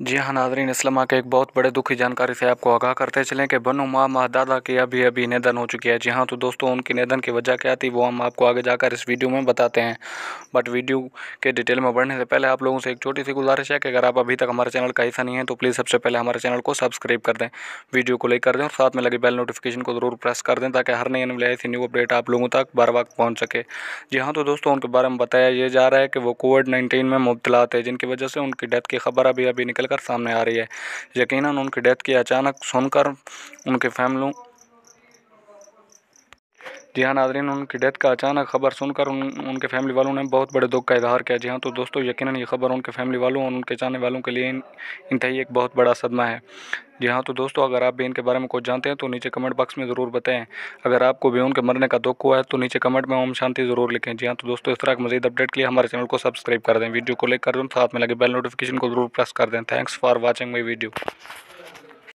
जी हाँ नाजरीन, इस्लामा के एक बहुत बड़े दुखी जानकारी से आपको आगाह करते चलें कि बनो माँ दादा की अभी अभी निधन हो चुकी है। जी हाँ तो दोस्तों, उनकी निधन की वजह क्या थी वो हम आपको आगे जाकर इस वीडियो में बताते हैं। बट वीडियो के डिटेल में बढ़ने से पहले आप लोगों से एक छोटी सी गुजारिश है कि अगर आप अभी तक हमारे चैनल का हिस्सा नहीं है तो प्लीज़ सबसे पहले हमारे चैनल को सब्सक्राइब कर दें। वीडियो को लाइक कर दें और साथ में लगे बेल नोटिफिकेशन को ज़रूर प्रेस कर दें ताकि हर नई नई ऐसी न्यू अपडेट आप लोगों तक बार वक्त पहुँच सके। जी हाँ तो दोस्तों, उनके बारे में बताया ये जा रहा है कि वो कोविड नाइन्टीन में मुबतला थे, जिनकी वजह से उनकी डेथ की खबर अभी अभी निकल कर सामने आ रही है। यकीनन उनकी डेथ की अचानक सुनकर उनके फैमिलों जी हाँ नाजरीन उनकी डेथ का अचानक खबर सुनकर उन, उनके फैमिली वालों ने बहुत बड़े दुख का इजहार किया। जी हाँ तो दोस्तों, यकीनन ये खबर उनके फैमिली वालों और उनके चाहने वालों के लिए इंतहाई एक बहुत बड़ा सदमा है। जी हाँ तो दोस्तों, अगर आप भी इनके बारे में कुछ जानते हैं तो नीचे कमेंट बॉक्स में ज़रूर बताएँ। अगर आपको भी उनके मरने का दुख हुआ है तो नीचे कमेंट में ओम शांति ज़रूर लिखें। जी हाँ तो दोस्तों, इस तरह के मजीद अपडेट के लिए हमारे चैनल को सब्सक्राइब कर दें। वीडियो को लाइक कर दें साथ में लगे बेल नोटिफिकेशन को ज़रूर प्रेस कर दें। Thanks for watching my video.